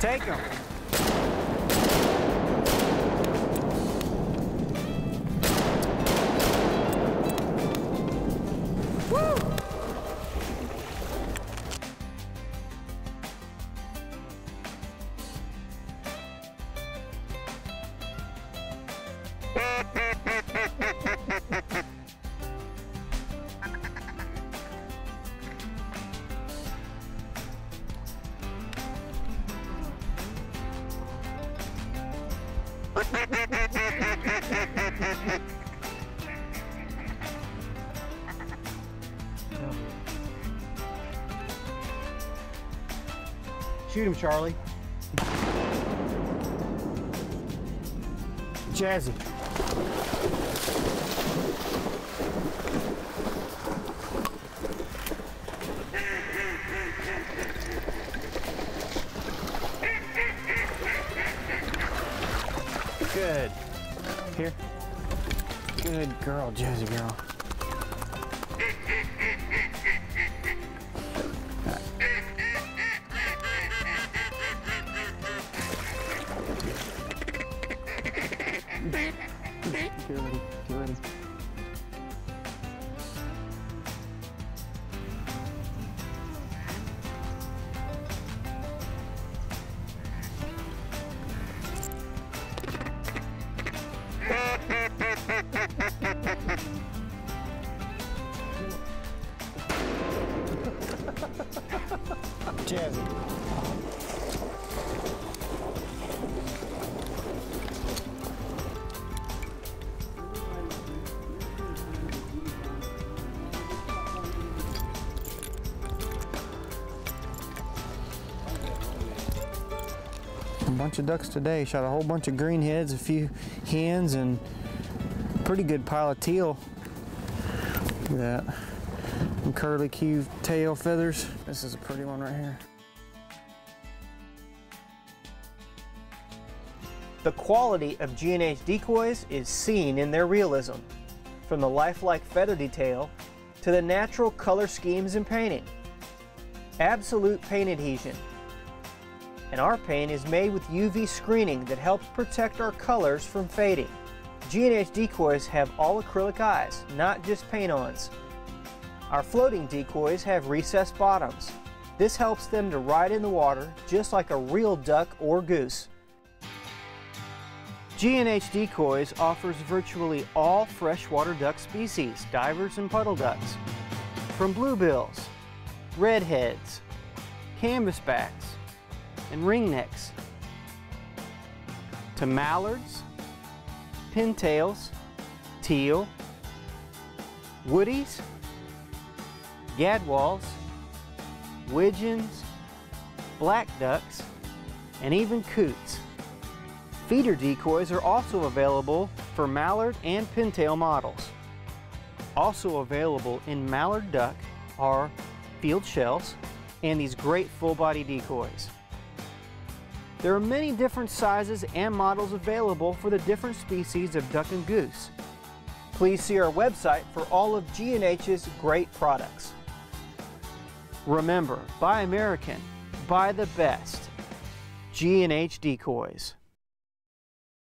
Take them. Shoot him, Charlie. Jazzy. Good. Here. Good girl, Jazzy girl. A bunch of ducks today. Shot a whole bunch of greenheads, a few hens, and pretty good pile of teal. Look at that. Some curly Q tail feathers. This is a pretty one right here. The quality of G&H decoys is seen in their realism, from the lifelike feather detail to the natural color schemes and painting. Absolute paint adhesion. And our paint is made with UV screening that helps protect our colors from fading. G&H decoys have all acrylic eyes, not just paint-ons. Our floating decoys have recessed bottoms. This helps them to ride in the water just like a real duck or goose. G&H Decoys offers virtually all freshwater duck species, divers and puddle ducks. From bluebills, redheads, canvasbacks, and ringnecks, to mallards, pintails, teal, woodies, gadwalls, widgeons, black ducks, and even coots. Feeder decoys are also available for mallard and pintail models. Also available in mallard duck are field shells and these great full body decoys. There are many different sizes and models available for the different species of duck and goose. Please see our website for all of G&H's great products. Remember, buy American, buy the best. G&H Decoys.